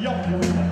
要不？